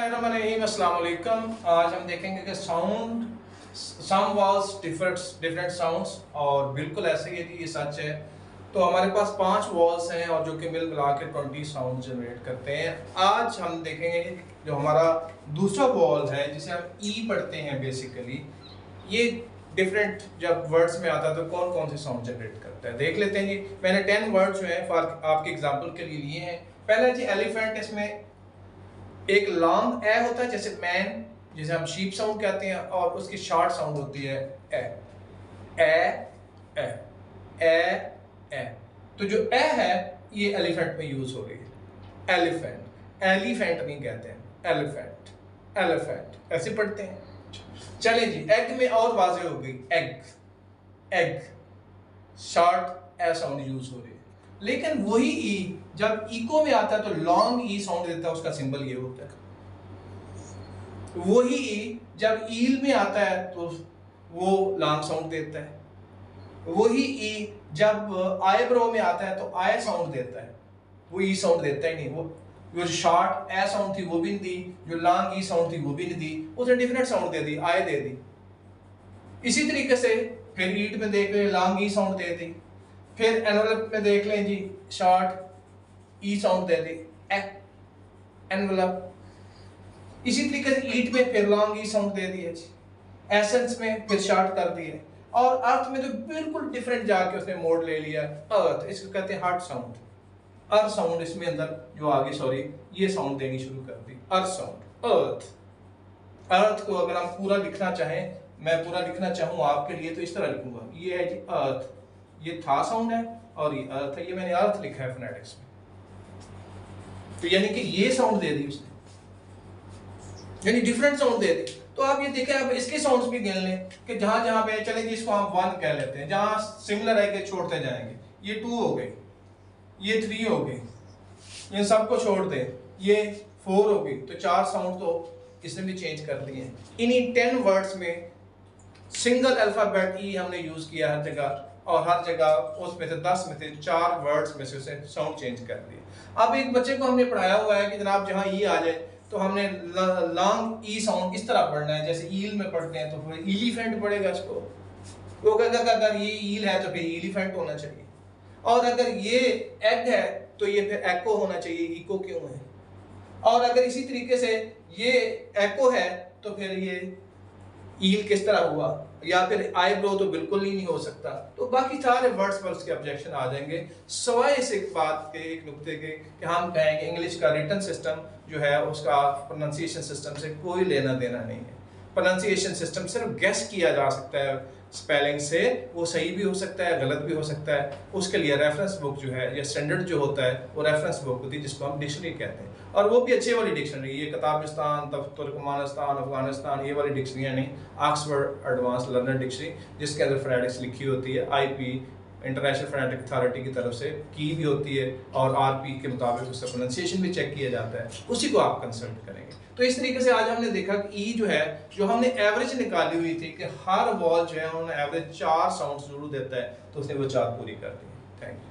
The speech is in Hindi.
अस्सलाम आज हम देखेंगे कि sound some vowels different different sounds और बिल्कुल ऐसे ही ये सच है। तो हमारे पास पाँच वॉल्स हैं और जो कि मिल मिला के ट्वेंटी साउंड जनरेट करते हैं। आज हम देखेंगे जो हमारा दूसरा वॉल है, जिसे हम ई e पढ़ते हैं बेसिकली ये डिफरेंट जब वर्ड्स में आता है तो कौन कौन से साउंड जनरेट करता है? देख लेते हैं जी मैंने टेन वर्ड जो है आपके एग्ज़ाम्पल के लिए लिए हैं। पहला जी एलिफेंट इसमें एक लॉन्ग ए होता है, जैसे मैन जिसे हम शीप साउंड कहते हैं, और उसकी शॉर्ट साउंड होती है ए ए ए ए ए तो जो ए है, ये एलिफेंट में यूज़ हो रही है. एलिफेंट एलिफेंट नहीं कहते हैं. एलिफेंट एलिफेंट ऐसे पढ़ते हैं. चले जी एग में और वाजे हो गई. Egg egg short a sound use हो रही है. लेकिन वही ई जब इको में आता है तो लॉन्ग ई साउंड देता है, उसका सिंबल ये होता है। वही ई जब ईल में आता है तो वो लॉन्ग साउंड देता है। वही ई जब आईब्रो में आता है तो आय साउंड देता है। वो ई साउंड देता ही नहीं। वो जो शॉर्ट ए साउंड थी वो भी नहीं दी, जो लॉन्ग ई साउंड थी वो भी नहीं दी, उसने डिफरेंट साउंड दे दी आय दे दी। इसी तरीके से फिर ईट में देख लॉन्ग ई साउंड दे दी। फिर एनवलप में देख लें जी शॉर्ट ई साउंड दे दी एनवलप इसी तरीके से ईट में फिर लॉन्ग ई साउंड दे दिए जी एसेंस में फिर शॉर्ट कर दिए। और अर्थ में तो बिल्कुल डिफरेंट जाके उसने मोड ले लिया अर्थ इसको कहते हैं हार्ट साउंड अर्थ साउंड इसमें अंदर, जो आगे सॉरी ये साउंड देनी शुरू कर दी। अर्थ साउंड अर्थ अर्थ को अगर हम पूरा लिखना चाहें, मैं पूरा लिखना चाहूँ आपके लिए तो इस तरह लिखूँगा। ये है जी अर्थ ये था साउंड है और ये अर्थ है ये मैंने अर्थ लिखा है फोनेटिक्स में। तो यानी कि ये साउंड दे दी उसने। यानी डिफरेंट साउंड दे दी। तो आप ये देखें, आप इसके साउंड्स भी गिन लें कि जहाँ जहाँ पे, चले जी, इसको हम वन कह लेते हैं, जहाँ सिमिलर है कि छोड़ते जाएँगे। ये टू हो गई, ये थ्री हो गई, इन सबको छोड़ दें। ये फोर हो गई तो चार साउंड तो इसने भी चेंज कर दिए इन्हीं टेन वर्ड्स में सिंगल अल्फ़ाबेट ई हमने यूज़ किया हर जगह। और हर जगह उसमें से दस में से चार वर्ड्स में से उसे साउंड चेंज कर दिए। अब एक बच्चे को हमने पढ़ाया हुआ है कि जनाब जहाँ ई आ जाए तो हमने लॉन्ग ई साउंड इस तरह पढ़ना है, जैसे ईल में पढ़ते हैं तो फिर इलीफेंट पढ़ेगा इसको वो कहता अगर ये ईल है तो फिर इलीफेंट होना चाहिए। और अगर ये एग है तो ये फिर एको होना चाहिए इको क्यों है? और अगर इसी तरीके से ये एको है तो फिर ये ईल किस तरह हुआ? या फिर आईब्रो तो बिल्कुल ही नहीं हो सकता। तो बाकी सारे वर्ड्स पर उसके ऑब्जेक्शन आ जाएँगे। सवाए इस एक बात के, एक नुकते के कि हम कहेंगे इंग्लिश का रिटर्न सिस्टम जो है, उसका प्रोनाउंसिएशन सिस्टम से कोई लेना देना नहीं है। प्रोनाउंसिएशन सिस्टम सिर्फ़ गेस किया जा सकता है। स्पेलिंग से वो सही भी हो सकता है, गलत भी हो सकता है। उसके लिए रेफरेंस बुक जो है, या स्टैंडर्ड जो होता है, वो रेफरेंस बुक होती है, जिसको हम डिक्शनरी कहते हैं। और वो भी अच्छी वाली डिक्शनरी ये कताबिस्तान तुर्कमानिस्तान अफ़गानिस्तान, ये वाली डिक्शनरियाँ नहीं ऑक्सफर्ड एडवांस लर्नर डिक्शनरी जिसके अंदर फ्रेडिक्स लिखी होती है आई इंटरनेशनल फोनेटिक अथॉरिटी की तरफ़ से की भी होती है और आर पी के मुताबिक उसका प्रोनाउंसिएशन भी चेक किया जाता है। उसी को आप कंसल्ट करेंगे। तो इस तरीके से आज हमने देखा कि ई जो है, जो हमने एवरेज निकाली हुई थी कि हर वॉल जो है, उन्होंने एवरेज चार साउंड ज़रूर देता है तो उसने वो चार पूरी कर दी। Thank you